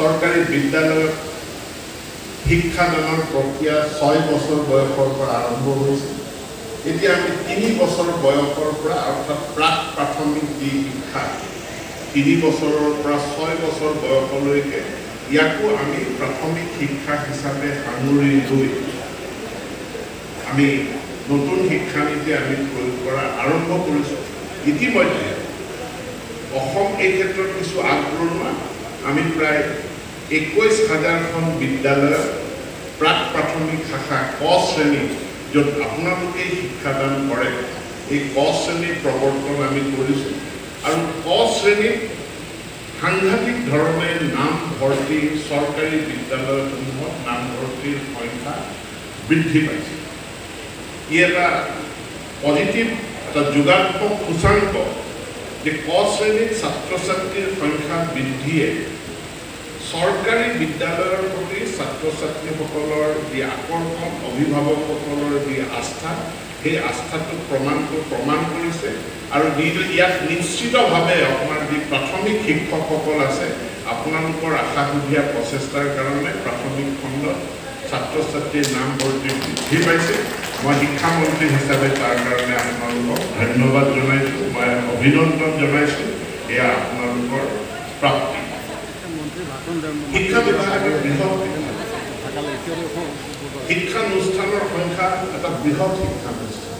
চৰকাৰী বিদ্যালয়ত শিক্ষাদানৰ প্ৰক্ৰিয়া ছয় বছৰ বয়সৰ পৰা আৰম্ভ হৈছিল এতিয়া আমি তিনি বছৰ বয়সৰ পৰা অৰ্থাৎ প্ৰাক প্ৰাথমিক যি শিক্ষা তিনি বছৰৰ পৰা ছয় বছৰ বয়সলৈকে ইয়াকো আমি প্ৰাথমিক শিক্ষা হিচাপে সাঙুৰি লৈ আমি নতুন শিক্ষানীতি আমি প্ৰয়োগ কৰা আৰম্ভ কৰিছোঁ। ইতিমধ্যে অসম এই ক্ষেত্ৰত কিছু আগবঢ়োৱা আমি প্ৰায় একৈছ হাজাৰখন বিদ্যালয়ত প্ৰাক প্ৰাথমিক শাখা ক শ্ৰেণী য'ত আপোনালোকে শিক্ষাদান কৰে এই ক শ্ৰেণীৰ প্ৰৱৰ্তন আমি কৰিছোঁ। আৰু ক শ্ৰেণীত সাংঘাতিক ধৰণে নামভৰ্তি চৰকাৰী বিদ্যালয়সমূহত নামভৰ্তিৰ সংখ্যা বৃদ্ধি পাইছে। ই এটা পজিটিভ এটা যোগাত্মক সূচাংক যে ক শ্ৰেণীত ছাত্ৰ ছাত্ৰীৰ সংখ্যা বৃদ্ধিয়ে চৰকাৰী বিদ্যালয়ৰ প্ৰতি ছাত্ৰ ছাত্ৰীসকলৰ যি আকৰ্ষণ অভিভাৱকসকলৰ যি আস্থা সেই আস্থাটো প্ৰমাণটো প্ৰমাণ কৰিছে। আৰু ইয়াত নিশ্চিতভাৱে আপোনাৰ যি প্ৰাথমিক শিক্ষকসকল আছে আপোনালোকৰ আশা সুধীয়া প্ৰচেষ্টাৰ কাৰণে প্ৰাথমিক খণ্ডত ছাত্ৰ ছাত্ৰীৰ নামভৰ্তি বৃদ্ধি পাইছে। মই শিক্ষামন্ত্ৰী হিচাপে তাৰ কাৰণে আপোনালোকক ধন্যবাদ জনাইছোঁ। মই অভিনন্দন জনাইছোঁ। এয়া আপোনালোকৰ প্ৰাপ্তি। শিক্ষা বিভাগ বৃহৎ শিক্ষানুষ্ঠানৰ সংখ্যা এটা বৃহৎ শিক্ষানুষ্ঠান।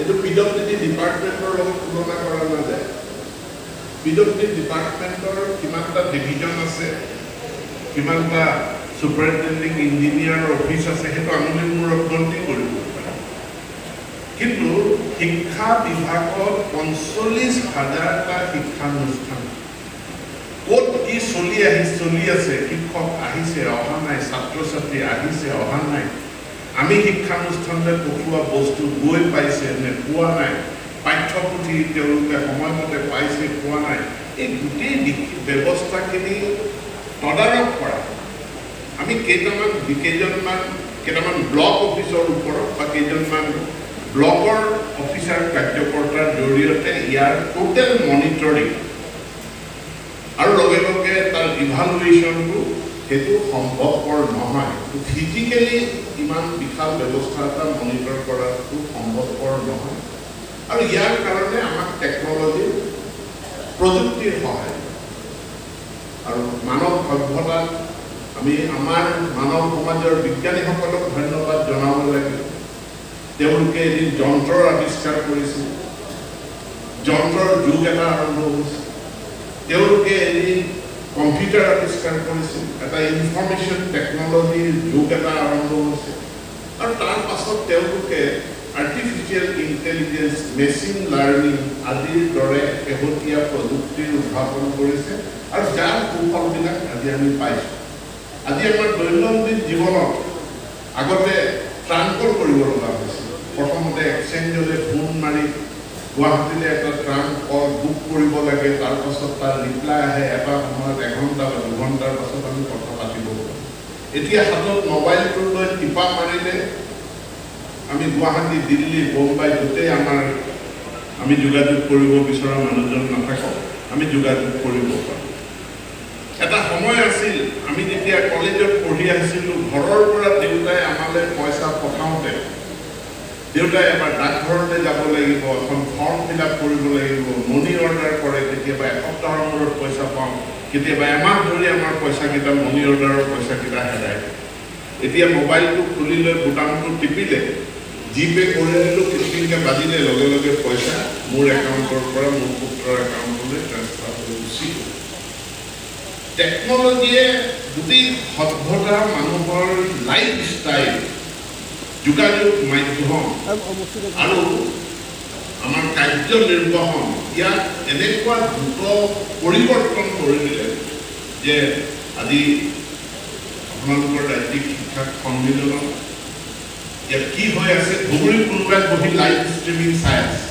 এইটো পি ডব্লিউ ডি ডিপাৰ্টমেণ্টৰ লগত তুলনা কৰা নাযায় পি ডব্লিউ ডি ডিপাৰ্টমেণ্টৰ কিমানটা ডিভিজন আছে কিমানটা ছুপাৰিণ্টেণ্ডিং ইঞ্জিনিয়াৰৰ অফিচ আছে সেইটো আঙুলিৰ মূৰত গন্তি কৰিব কিন্তু শিক্ষা বিভাগত পঞ্চল্লিছ হাজাৰটা শিক্ষানুষ্ঠান ক'ত কি চলি আহি চলি আছে শিক্ষক আহিছে অহা নাই ছাত্ৰ ছাত্ৰী আহিছে অহা নাই আমি শিক্ষানুষ্ঠানলৈ পঠোৱা বস্তু গৈ পাইছে নে পোৱা নাই পাঠ্যপুথি তেওঁলোকে সময়মতে পাইছে পোৱা নাই এই গোটেই ব্যৱস্থাখিনি তদাৰক কৰা আমি কেইটামান কেইজনমান কেইটামান ব্লক অফিচৰ ওপৰত বা কেইজনমান ব্লকৰ অফিচাৰ কাৰ্যকৰ্তাৰ জৰিয়তে ইয়াৰ টোটেল মনিটৰিং আৰু লগে লগে তাৰ ইভালুৱেশ্যনটো সেইটো সম্ভৱপৰ নহয়। ফিজিকেলি ইমান বিশাল ব্যৱস্থা এটা মনিটৰ কৰাটো সম্ভৱপৰ নহয়। আৰু ইয়াৰ কাৰণে আমাক টেকন'লজি প্ৰযুক্তিৰ সহায়। আৰু মানৱ সভ্যতাত আমি আমাৰ মানৱ সমাজৰ বিজ্ঞানীসকলক ধন্যবাদ জনাব লাগিব। তেওঁলোকে এদিন যন্ত্ৰৰ আৱিষ্কাৰ কৰিছিল। যন্ত্ৰৰ যুগ এটা আৰম্ভ হৈছিল। তেওঁলোকে এদিন কম্পিউটাৰ আৱিষ্কাৰ কৰিছিল। এটা ইনফৰ্মেশ্যন টেকনলজিৰ যুগ এটা আৰম্ভ হৈছিল আৰু তাৰ পাছত তেওঁলোকে আৰ্টিফিচিয়েল ইণ্টেলিজেঞ্চ মেচিন লাৰ্ণিং আদিৰ দৰে শেহতীয়া প্ৰযুক্তিৰ উদ্ভাৱন কৰিছে আৰু যাৰ সুফলবিলাক আজি আমি পাইছোঁ। আজি আমাৰ দৈনন্দিন জীৱনত আগতে ট্ৰান্সফাৰ কৰিব লগা হৈছিল। প্ৰথমতে এক্সচেঞ্জলৈ ফোন মাৰি গুৱাহাটীলৈ এটা ট্ৰাম কল বুক কৰিব লাগে তাৰপাছত তাৰ ৰিপ্লাই আহে এটা সময়ত এঘণ্টা বা দুঘণ্টাৰ পাছত আমি কথা পাতিব পাৰোঁ। এতিয়া হাতত মোবাইলটো লৈ টিপা মাৰিলে আমি গুৱাহাটী দিল্লী বোম্বাই গোটেই আমাৰ আমি যোগাযোগ কৰিব বিচৰা মানুহজন নাথাকক আমি যোগাযোগ কৰিব পাৰোঁ। এটা সময় আছিল আমি যেতিয়া কলেজত পঢ়ি আহিছিলোঁ ঘৰৰ পৰা দেউতাই আমালৈ পইচা পঠাওঁতে দেউতাই এবাৰ ডাকঘৰলৈ যাব লাগিব এখন ফৰ্ম ফিল আপ কৰিব লাগিব মনি অৰ্ডাৰ কৰে কেতিয়াবা এসপ্তাহৰ মূৰত পইচা পাওঁ কেতিয়াবা এমাহ ধৰি আমাৰ পইচাকেইটা মনি অৰ্ডাৰৰ পইচাকেইটা হেৰাই এতিয়া মোবাইলটো খুলি লৈ বুটামটো টিপিলে জিপে দিলোঁ কিটকিনকৈ বাজিলে লগে লগে পইচা মোৰ একাউণ্টৰ পৰা মোৰ পুত্ৰৰ একাউণ্টলৈ ট্ৰেন্সফাৰ হৈ গুচি গ'ল। টেকনলজিয়ে গোটেই সভ্যতা মানুহৰ লাইফ ষ্টাইল যোগাযোগ মাধ্যম আৰু আমাৰ কাৰ্য নিৰ্বাহন ইয়াক এনেকুৱা দ্ৰুত পৰিৱৰ্তন কৰি দিলে যে আজি আপোনালোকৰ ৰাজ্যিক শিক্ষা সন্মিলনত ইয়াত কি হৈ আছে ধুবুৰীত কোনোবাই বহি লাইভ ষ্ট্ৰিমিং চাই আছে